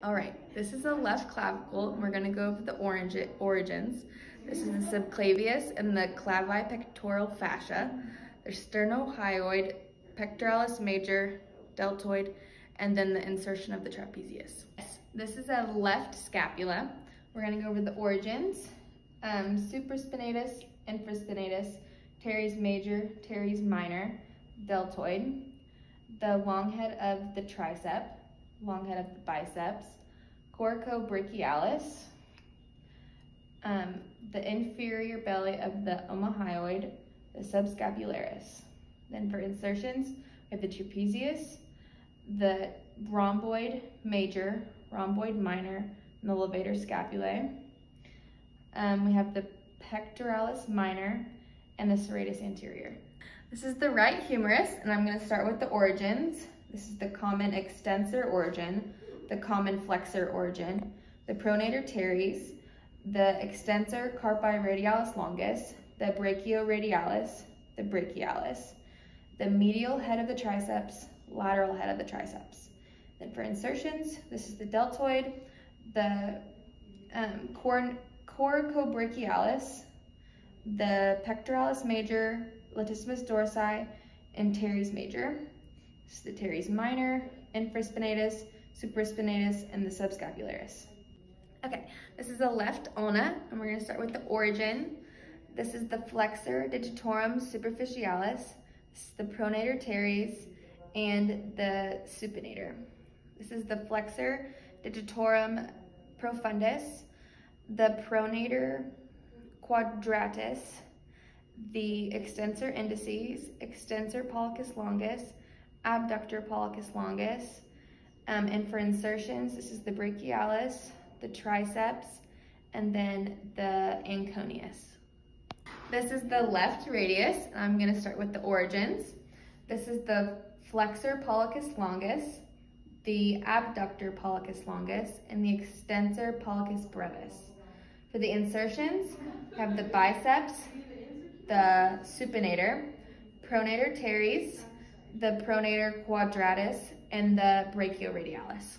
All right, this is the left clavicle, and we're gonna go over the origins. This is the subclavius and the clavipectoral fascia. There's sternohyoid, pectoralis major, deltoid, and then the insertion of the trapezius. This is a left scapula. We're gonna go over the origins. Um, supraspinatus, infraspinatus, teres major, teres minor, deltoid, the long head of the tricep, long head of the biceps, coracobrachialis, um, the inferior belly of the omohyoid, the subscapularis. Then for insertions, we have the trapezius, the rhomboid major, rhomboid minor, and the levator scapulae. Um, we have the pectoralis minor and the serratus anterior. This is the right humerus, and I'm gonna start with the origins. This is the common extensor origin, the common flexor origin, the pronator teres, the extensor carpi radialis longus, the brachioradialis, the brachialis, the medial head of the triceps, lateral head of the triceps. Then for insertions, this is the deltoid, the um, cor coracobrachialis, the pectoralis major, latissimus dorsi, and teres major. The teres minor, infraspinatus, supraspinatus, and the subscapularis. Okay, this is the left ulna, and we're gonna start with the origin. This is the flexor digitorum superficialis, this is the pronator teres, and the supinator. This is the flexor digitorum profundus, the pronator quadratus, the extensor indicis, extensor pollicis longus, abductor pollicis longus. Um, and for insertions, this is the brachialis, the triceps, and then the anconeus. This is the left radius. I'm gonna start with the origins. This is the flexor pollicis longus, the abductor pollicis longus, and the extensor pollicis brevis. For the insertions, we have the biceps, the supinator, pronator teres, the pronator quadratus, and the brachioradialis.